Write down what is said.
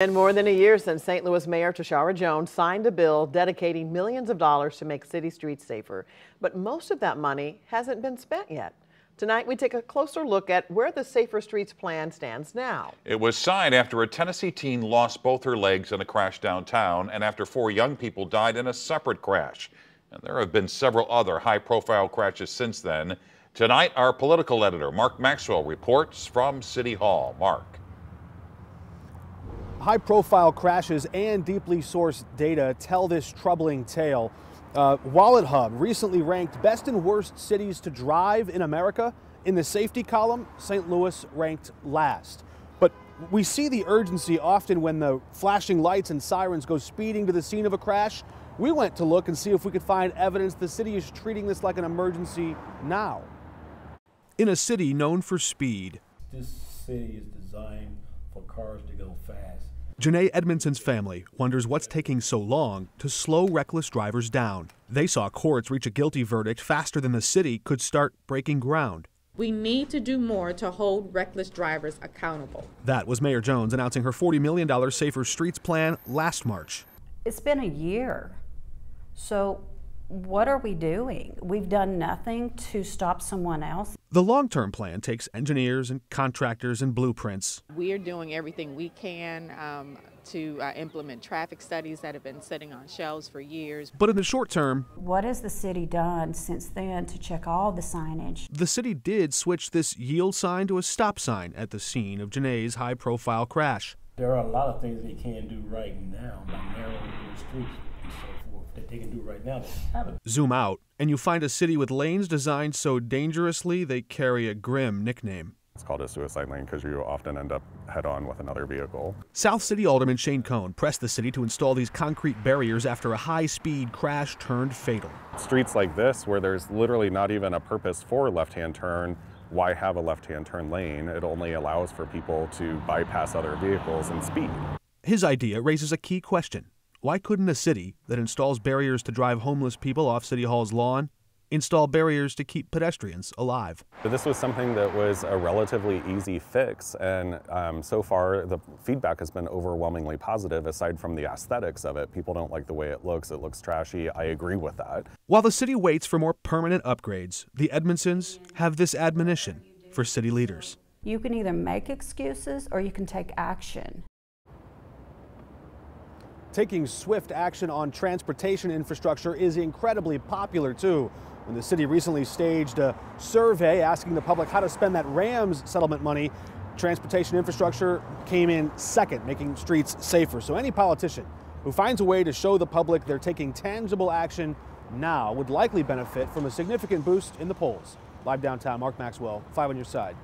And more than a year since St. Louis Mayor Tishaura Jones signed a bill dedicating millions of dollars to make city streets safer. But most of that money hasn't been spent yet. Tonight, we take a closer look at where the Safer Streets plan stands now. It was signed after a Tennessee teen lost both her legs in a crash downtown and after four young people died in a separate crash. And there have been several other high profile crashes since then. Tonight, our political editor, Mark Maxwell, reports from City Hall. Mark. High profile crashes and deeply sourced data tell this troubling tale. Uh, Wallet Hub recently ranked best and worst cities to drive in America. In the safety column, St. Louis ranked last. But we see the urgency often when the flashing lights and sirens go speeding to the scene of a crash. We went to look and see if we could find evidence the city is treating this like an emergency now. In a city known for speed, this city is designed for cars to go fast. Janae Edmondson's family wonders what's taking so long to slow reckless drivers down. They saw courts reach a guilty verdict faster than the city could start breaking ground. We need to do more to hold reckless drivers accountable. That was Mayor Jones announcing her $40 million Safer Streets plan last March. It's been a year. So what are we doing? We've done nothing to stop someone else. The long term plan takes engineers and contractors and blueprints. We're doing everything we can um, to uh, implement traffic studies that have been sitting on shelves for years. But in the short term, what has the city done since then to check all the signage? The city did switch this yield sign to a stop sign at the scene of Janae's high profile crash. There are a lot of things they can do right now by narrowing the streets and so forth that they can do right now that haven't. Zoom out, and you find a city with lanes designed so dangerously they carry a grim nickname. It's called a suicide lane because you often end up head on with another vehicle. South City Alderman Shane Cohn pressed the city to install these concrete barriers after a high speed crash turned fatal. Streets like this, where there's literally not even a purpose for left hand turn, why have a left hand turn lane? It only allows for people to bypass other vehicles and speed. His idea raises a key question why couldn't a city that installs barriers to drive homeless people off City Hall's lawn install barriers to keep pedestrians alive? But this was something that was a relatively easy fix, and um, so far the feedback has been overwhelmingly positive aside from the aesthetics of it. People don't like the way it looks, it looks trashy. I agree with that. While the city waits for more permanent upgrades, the Edmondsons have this admonition for city leaders. You can either make excuses or you can take action taking swift action on transportation infrastructure is incredibly popular too. When the city recently staged a survey asking the public how to spend that RAMS settlement money, transportation infrastructure came in second, making streets safer. So any politician who finds a way to show the public they're taking tangible action now would likely benefit from a significant boost in the polls. Live downtown, Mark Maxwell, 5 on your side.